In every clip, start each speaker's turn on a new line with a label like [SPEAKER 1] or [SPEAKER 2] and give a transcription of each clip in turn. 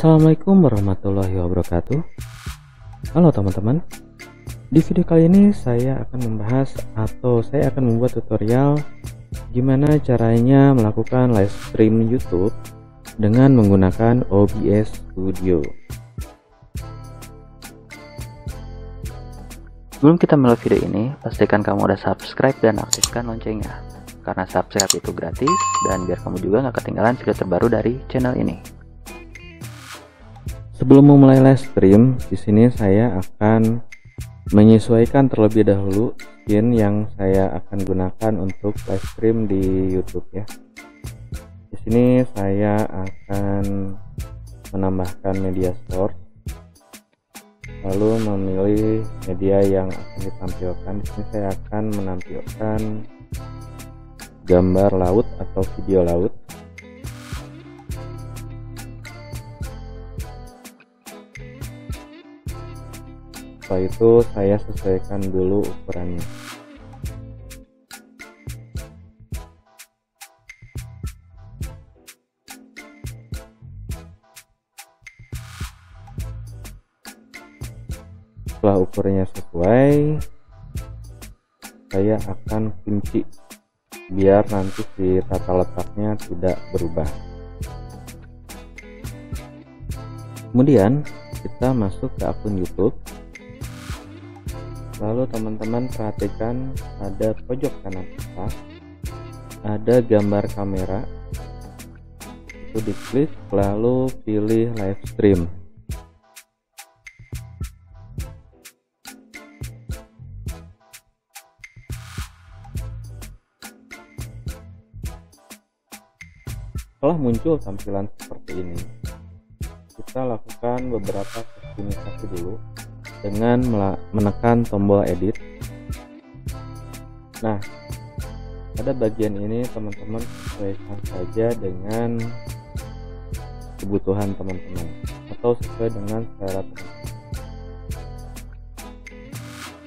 [SPEAKER 1] Assalamualaikum warahmatullahi wabarakatuh. Halo teman-teman. Di video kali ini saya akan membahas atau saya akan membuat tutorial Gimana caranya melakukan live stream YouTube Dengan menggunakan OBS Studio. Sebelum kita mulai video ini, pastikan kamu udah subscribe dan aktifkan loncengnya. Karena subscribe itu gratis dan biar kamu juga nggak ketinggalan video terbaru dari channel ini. Sebelum memulai live stream, di sini saya akan menyesuaikan terlebih dahulu skin yang saya akan gunakan untuk live stream di YouTube ya. Di sini saya akan menambahkan media source lalu memilih media yang akan ditampilkan. Di sini saya akan menampilkan gambar laut atau video laut setelah itu saya sesuaikan dulu ukurannya. Setelah ukurnya sesuai saya akan kunci biar nanti si tata letaknya tidak berubah. Kemudian kita masuk ke akun YouTube lalu teman-teman perhatikan ada pojok kanan atas ada gambar kamera. Itu diklik lalu pilih live stream. Setelah muncul tampilan seperti ini, kita lakukan beberapa kustomisasi dulu dengan menekan tombol edit. Nah, pada bagian ini teman-teman sesuaikan saja dengan kebutuhan teman-teman atau sesuai dengan selera teman-teman.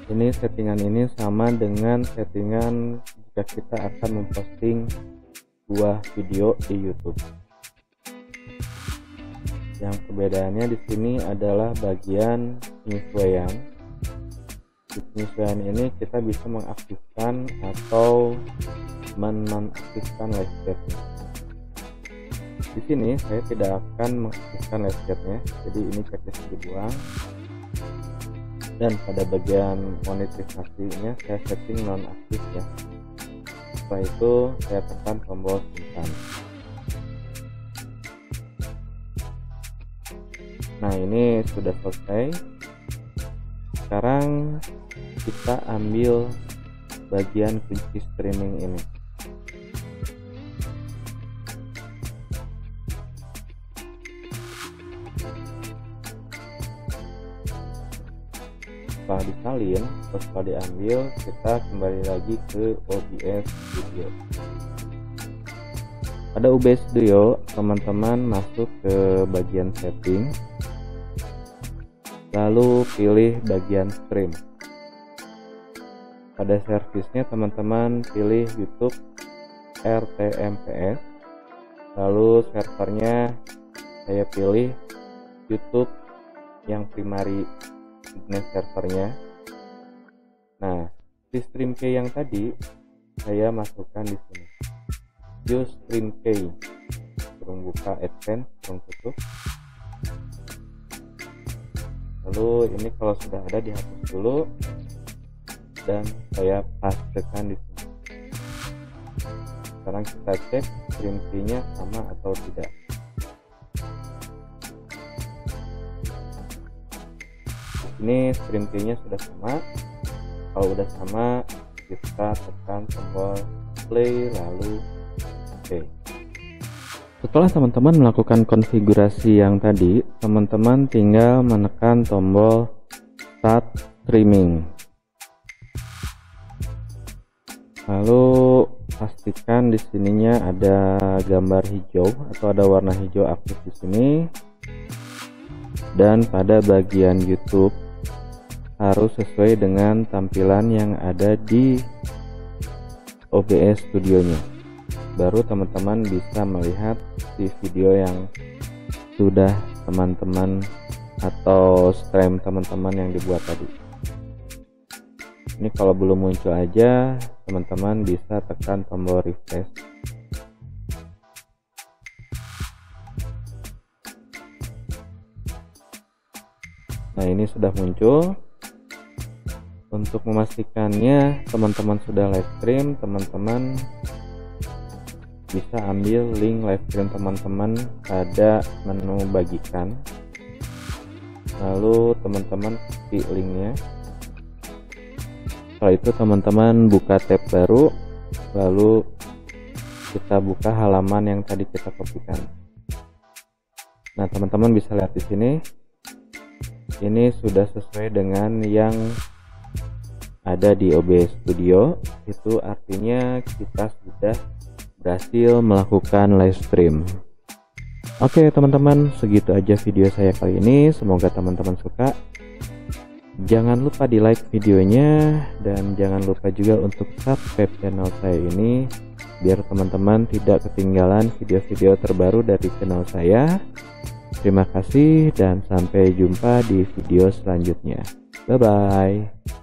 [SPEAKER 1] Ini settingan ini sama dengan settingan jika kita akan memposting sebuah video di YouTube. Yang perbedaannya di sini adalah bagian penyesuaian. Di penyesuaian ini kita bisa mengaktifkan atau menonaktifkan live chatnya. Di sini saya tidak akan mengaktifkan live chatnya, jadi ini checklist dibuang. Dan pada bagian monetisasinya saya setting nonaktif ya setelah itu saya tekan tombol simpan nah ini sudah selesai. Sekarang kita ambil bagian kunci streaming ini. Setelah disalin setelah diambil kita kembali lagi ke OBS Studio pada OBS Studio teman-teman masuk ke bagian setting. Lalu pilih bagian stream. Pada servisnya teman-teman pilih YouTube RTMPS lalu servernya saya pilih YouTube yang primary internet servernya. Nah di stream key yang tadi saya masukkan di sini use stream key kurung buka advance kurung tutup. Lalu ini kalau sudah ada dihapus dulu dan saya pastekan di sini. Sekarang kita cek stream key nya sama atau tidak. Ini stream key-nya sudah sama. Kalau udah sama kita tekan tombol play lalu oke. Setelah teman-teman melakukan konfigurasi yang tadi teman-teman tinggal menekan tombol start streaming. Lalu pastikan di sininya ada gambar hijau atau ada warna hijau aktif di sini. Dan pada bagian YouTube harus sesuai dengan tampilan yang ada di OBS studionya baru teman-teman bisa melihat di video yang sudah teman-teman atau stream teman-teman yang dibuat tadi. Ini kalau belum muncul aja teman-teman bisa tekan tombol refresh. Nah ini sudah muncul. Untuk memastikannya teman-teman sudah live stream teman-teman bisa ambil link live stream teman-teman pada menu bagikan. Lalu teman-teman copy linknya. Setelah itu teman-teman buka tab baru lalu kita buka halaman yang tadi kita kopikan nah teman-teman bisa lihat di sini ini sudah sesuai dengan yang ada di OBS Studio. Itu artinya kita sudah berhasil melakukan live stream. Oke teman-teman segitu aja video saya kali ini. Semoga teman-teman suka. Jangan lupa di like videonya dan jangan lupa juga untuk subscribe channel saya ini biar teman-teman tidak ketinggalan video-video terbaru dari channel saya. Terima kasih dan sampai jumpa di video selanjutnya. Bye bye